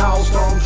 Calling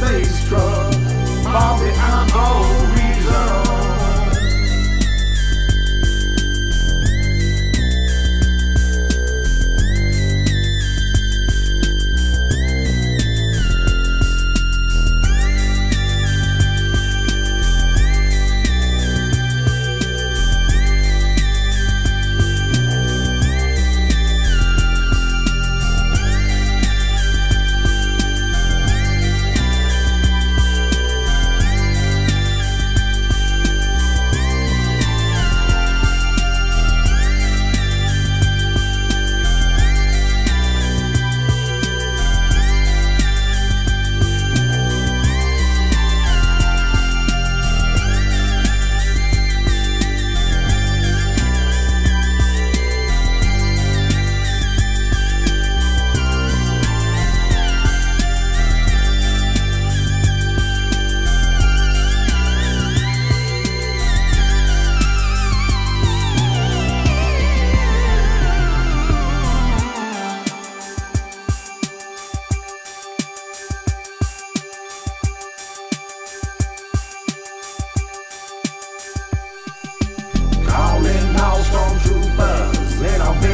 his old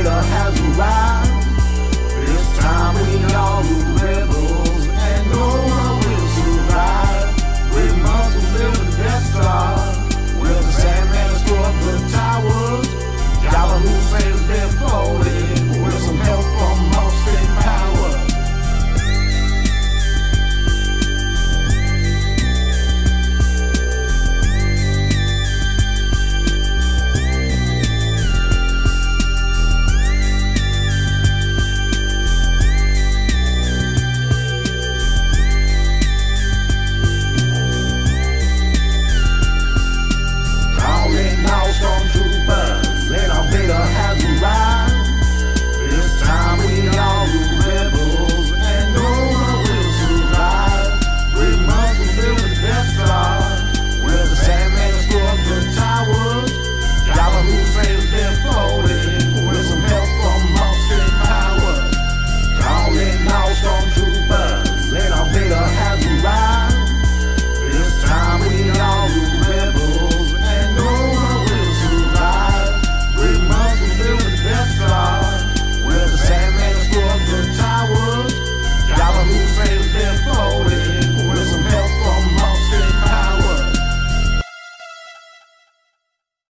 Creator has arrived. It's time we all move.